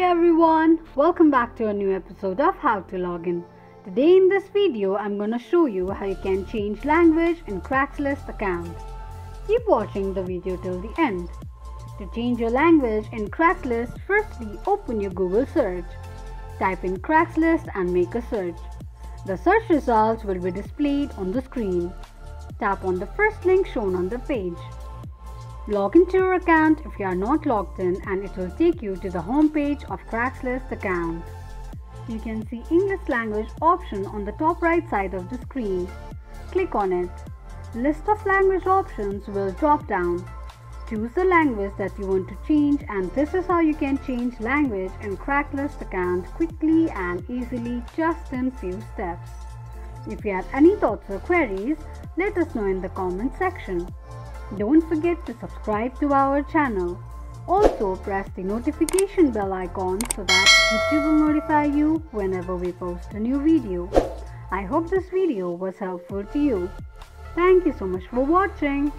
Everyone, welcome back to a new episode of How to Login. Today in this video, I'm gonna show you how you can change language in Craigslist account. Keep watching the video till the end. To change your language in Craigslist, firstly open your Google search. Type in Craigslist and make a search. The search results will be displayed on the screen. Tap on the first link shown on the page. Log into your account if you are not logged in and it will take you to the home page of Craigslist account. You can see English language option on the top right side of the screen. Click on it. List of language options will drop down. Choose the language that you want to change and this is how you can change language in Craigslist account quickly and easily just in few steps. If you have any thoughts or queries, let us know in the comment section. Don't forget to subscribe to our channel. Also press the notification bell icon so that YouTube will notify you whenever we post a new video. I hope this video was helpful to you. Thank you so much for watching.